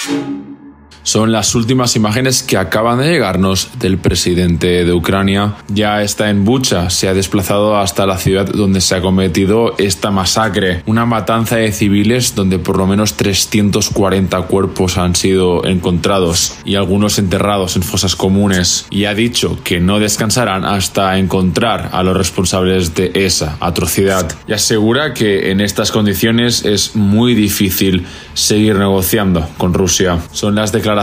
Thank you. Son las últimas imágenes que acaban de llegarnos del presidente de Ucrania. Ya está en Bucha, se ha desplazado hasta la ciudad donde se ha cometido esta masacre, una matanza de civiles donde por lo menos 340 cuerpos han sido encontrados y algunos enterrados en fosas comunes. Y ha dicho que no descansarán hasta encontrar a los responsables de esa atrocidad. Y asegura que en estas condiciones es muy difícil seguir negociando con Rusia. Son las declaraciones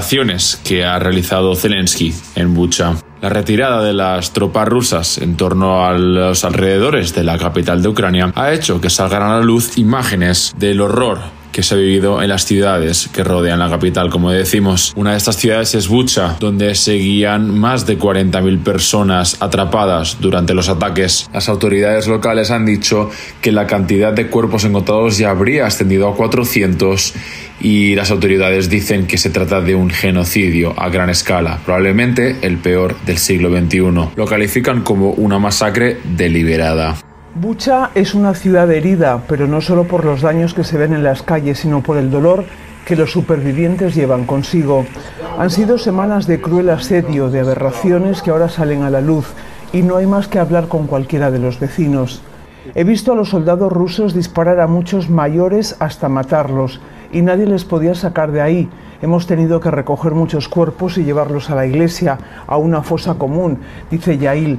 que ha realizado Zelensky en Bucha. La retirada de las tropas rusas en torno a los alrededores de la capital de Ucrania ha hecho que salgan a la luz imágenes del horror que se ha vivido en las ciudades que rodean la capital. Como decimos, una de estas ciudades es Bucha, donde seguían más de 40.000 personas atrapadas durante los ataques. Las autoridades locales han dicho que la cantidad de cuerpos encontrados ya habría ascendido a 400 y las autoridades dicen que se trata de un genocidio a gran escala, probablemente el peor del siglo XXI. Lo califican como una masacre deliberada. Bucha es una ciudad herida, pero no solo por los daños que se ven en las calles, sino por el dolor que los supervivientes llevan consigo. Han sido semanas de cruel asedio, de aberraciones que ahora salen a la luz, y no hay más que hablar con cualquiera de los vecinos. He visto a los soldados rusos disparar a muchos mayores hasta matarlos, y nadie les podía sacar de ahí. Hemos tenido que recoger muchos cuerpos y llevarlos a la iglesia, a una fosa común, dice Yail.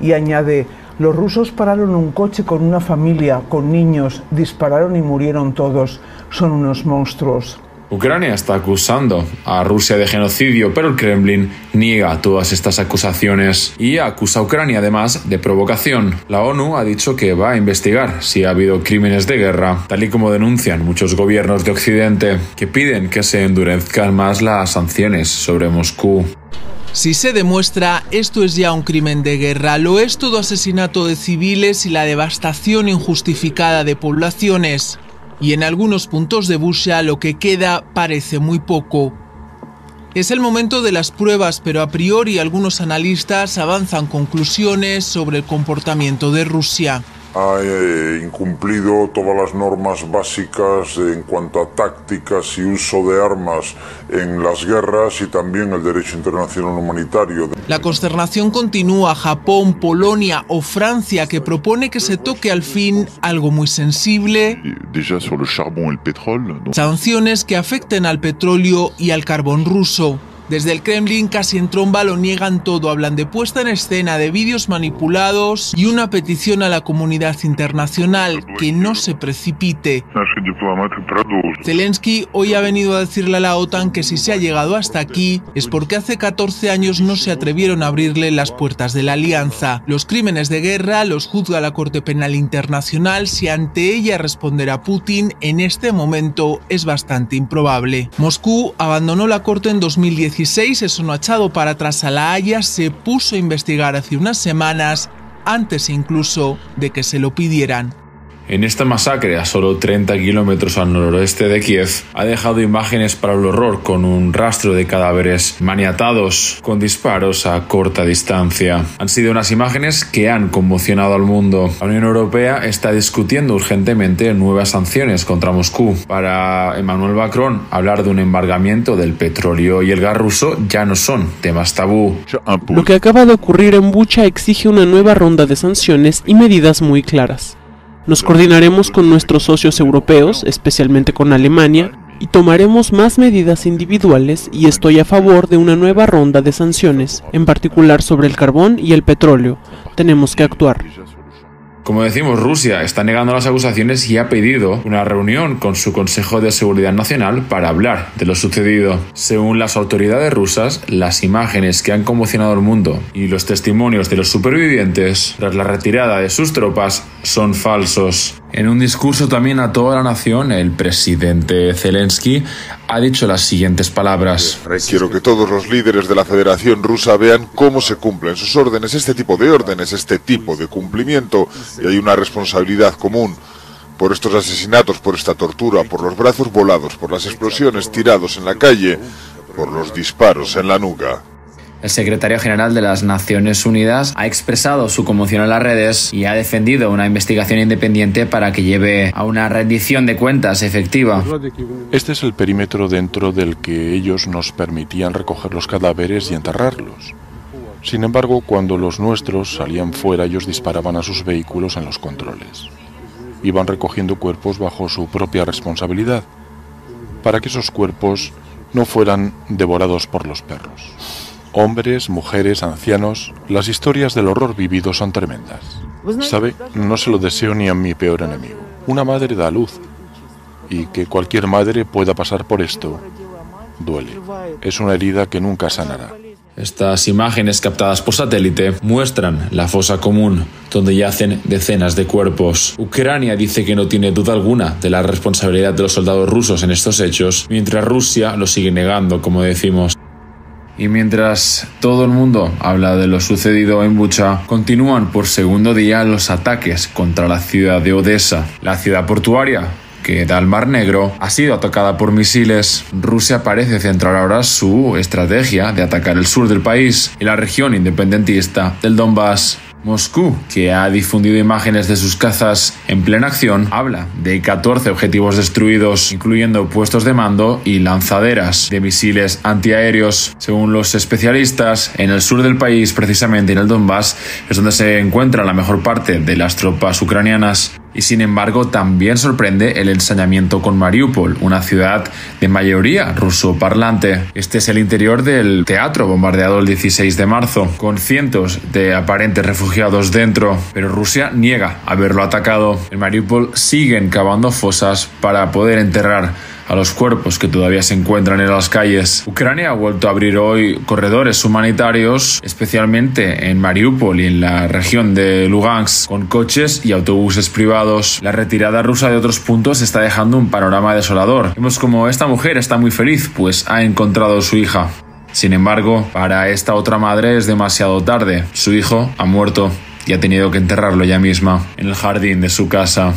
Y añade, los rusos pararon un coche con una familia, con niños, dispararon y murieron todos. Son unos monstruos. Ucrania está acusando a Rusia de genocidio, pero el Kremlin niega todas estas acusaciones y acusa a Ucrania además de provocación. La ONU ha dicho que va a investigar si ha habido crímenes de guerra, tal y como denuncian muchos gobiernos de Occidente, que piden que se endurezcan más las sanciones sobre Moscú. Si se demuestra, esto es ya un crimen de guerra, lo es todo asesinato de civiles y la devastación injustificada de poblaciones. Y en algunos puntos de Busia lo que queda parece muy poco. Es el momento de las pruebas, pero a priori algunos analistas avanzan conclusiones sobre el comportamiento de Rusia ha eh, incumplido todas las normas básicas en cuanto a tácticas y uso de armas en las guerras y también el derecho internacional humanitario. La consternación continúa. Japón, Polonia o Francia que propone que se toque al fin algo muy sensible. Sanciones que afecten al petróleo y al carbón ruso. Desde el Kremlin casi en tromba lo niegan todo, hablan de puesta en escena, de vídeos manipulados y una petición a la comunidad internacional que no se precipite. Zelensky hoy ha venido a decirle a la OTAN que si se ha llegado hasta aquí es porque hace 14 años no se atrevieron a abrirle las puertas de la alianza. Los crímenes de guerra los juzga la Corte Penal Internacional. Si ante ella responderá Putin, en este momento es bastante improbable. Moscú abandonó la Corte en 2010 eso no ha echado para atrás a La Haya, se puso a investigar hace unas semanas, antes incluso de que se lo pidieran. En esta masacre, a solo 30 kilómetros al noroeste de Kiev, ha dejado imágenes para el horror con un rastro de cadáveres maniatados con disparos a corta distancia. Han sido unas imágenes que han conmocionado al mundo. La Unión Europea está discutiendo urgentemente nuevas sanciones contra Moscú. Para Emmanuel Macron, hablar de un embargamiento del petróleo y el gas ruso ya no son temas tabú. Lo que acaba de ocurrir en Bucha exige una nueva ronda de sanciones y medidas muy claras. Nos coordinaremos con nuestros socios europeos, especialmente con Alemania, y tomaremos más medidas individuales y estoy a favor de una nueva ronda de sanciones, en particular sobre el carbón y el petróleo. Tenemos que actuar. Como decimos, Rusia está negando las acusaciones y ha pedido una reunión con su Consejo de Seguridad Nacional para hablar de lo sucedido. Según las autoridades rusas, las imágenes que han conmocionado al mundo y los testimonios de los supervivientes tras la retirada de sus tropas son falsos. En un discurso también a toda la nación, el presidente Zelensky ha dicho las siguientes palabras. Quiero que todos los líderes de la Federación Rusa vean cómo se cumplen sus órdenes, este tipo de órdenes, este tipo de cumplimiento, y hay una responsabilidad común por estos asesinatos, por esta tortura, por los brazos volados, por las explosiones tirados en la calle, por los disparos en la nuca. El secretario general de las Naciones Unidas ha expresado su conmoción en las redes y ha defendido una investigación independiente para que lleve a una rendición de cuentas efectiva. Este es el perímetro dentro del que ellos nos permitían recoger los cadáveres y enterrarlos. Sin embargo, cuando los nuestros salían fuera, ellos disparaban a sus vehículos en los controles. Iban recogiendo cuerpos bajo su propia responsabilidad, para que esos cuerpos no fueran devorados por los perros. Hombres, mujeres, ancianos, las historias del horror vivido son tremendas. ¿Sabe? No se lo deseo ni a mi peor enemigo. Una madre da luz. Y que cualquier madre pueda pasar por esto duele. Es una herida que nunca sanará. Estas imágenes captadas por satélite muestran la fosa común, donde yacen decenas de cuerpos. Ucrania dice que no tiene duda alguna de la responsabilidad de los soldados rusos en estos hechos, mientras Rusia lo sigue negando, como decimos. Y mientras todo el mundo habla de lo sucedido en Bucha, continúan por segundo día los ataques contra la ciudad de Odessa, la ciudad portuaria que da al Mar Negro, ha sido atacada por misiles. Rusia parece centrar ahora su estrategia de atacar el sur del país y la región independentista del Donbass. Moscú, que ha difundido imágenes de sus cazas en plena acción, habla de 14 objetivos destruidos, incluyendo puestos de mando y lanzaderas de misiles antiaéreos. Según los especialistas, en el sur del país, precisamente en el Donbass, es donde se encuentra la mejor parte de las tropas ucranianas y sin embargo también sorprende el ensañamiento con Mariupol, una ciudad de mayoría ruso parlante. Este es el interior del teatro bombardeado el 16 de marzo, con cientos de aparentes refugiados dentro, pero Rusia niega haberlo atacado. En Mariupol siguen cavando fosas para poder enterrar a los cuerpos que todavía se encuentran en las calles. Ucrania ha vuelto a abrir hoy corredores humanitarios, especialmente en Mariupol y en la región de Lugansk, con coches y autobuses privados. La retirada rusa de otros puntos está dejando un panorama desolador. Vemos como esta mujer está muy feliz, pues ha encontrado a su hija. Sin embargo, para esta otra madre es demasiado tarde. Su hijo ha muerto y ha tenido que enterrarlo ella misma en el jardín de su casa.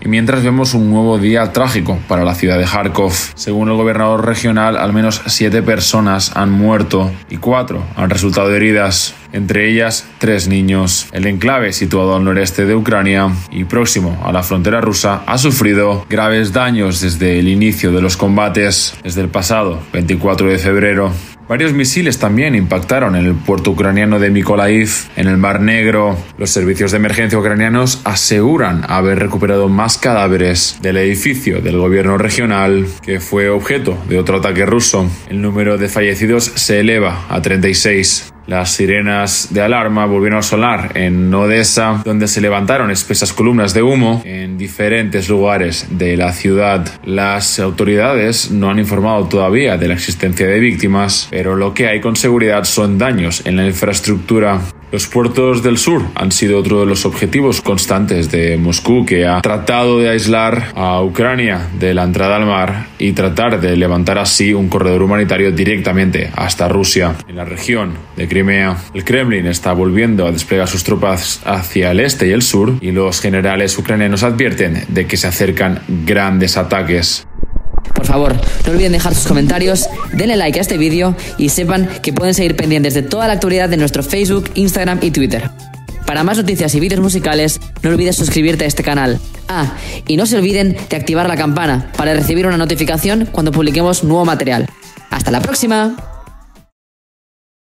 Y mientras vemos un nuevo día trágico para la ciudad de Kharkov. Según el gobernador regional, al menos siete personas han muerto y cuatro han resultado heridas, entre ellas tres niños. El enclave, situado al noreste de Ucrania y próximo a la frontera rusa, ha sufrido graves daños desde el inicio de los combates, desde el pasado 24 de febrero. Varios misiles también impactaron en el puerto ucraniano de Mykolaiv, en el Mar Negro. Los servicios de emergencia ucranianos aseguran haber recuperado más cadáveres del edificio del gobierno regional que fue objeto de otro ataque ruso. El número de fallecidos se eleva a 36. Las sirenas de alarma volvieron a sonar en Odessa, donde se levantaron espesas columnas de humo en diferentes lugares de la ciudad. Las autoridades no han informado todavía de la existencia de víctimas, pero lo que hay con seguridad son daños en la infraestructura. Los puertos del sur han sido otro de los objetivos constantes de Moscú, que ha tratado de aislar a Ucrania de la entrada al mar y tratar de levantar así un corredor humanitario directamente hasta Rusia, en la región de Crimea. El Kremlin está volviendo a desplegar sus tropas hacia el este y el sur, y los generales ucranianos advierten de que se acercan grandes ataques. Por favor, no olviden dejar sus comentarios, denle like a este vídeo y sepan que pueden seguir pendientes de toda la actualidad de nuestro Facebook, Instagram y Twitter. Para más noticias y vídeos musicales, no olvides suscribirte a este canal. Ah, y no se olviden de activar la campana para recibir una notificación cuando publiquemos nuevo material. ¡Hasta la próxima!